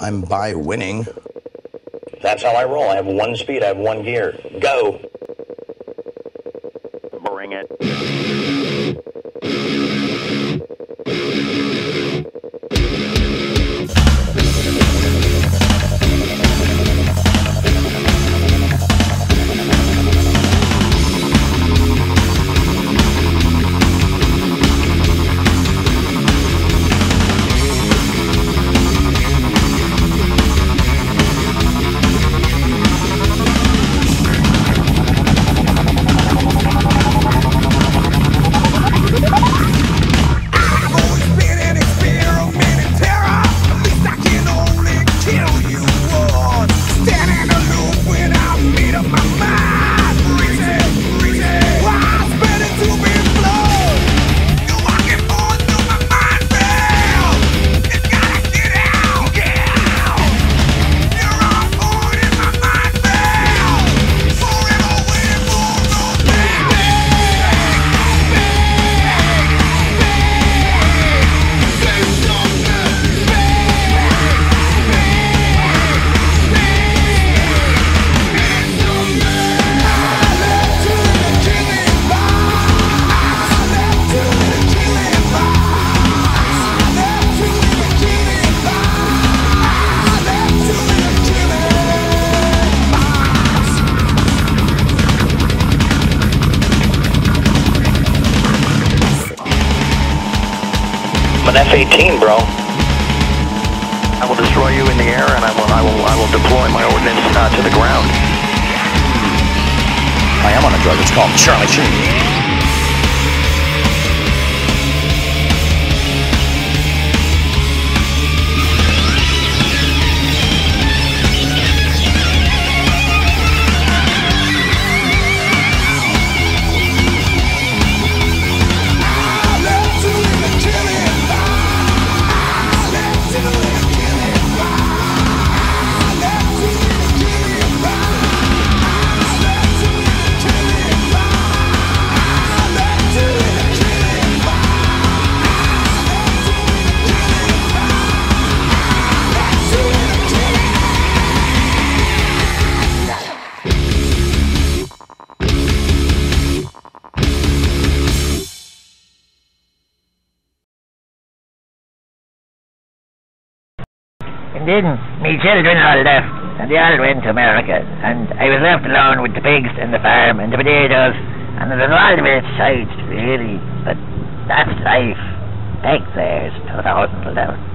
I'm by winning. That's how I roll. I have one speed, I have one gear. Go. Bring it. I'm an F-18, bro. I will destroy you in the air, and I will, I will, I will deploy my ordnance uh, to the ground. I am on a drug. It's called Charlie Sheen. Then me children all left, and they all went to America, and I was left alone with the pigs and the farm and the potatoes, and it all a bit shite, really, but that's life. Thanks, there's 2011.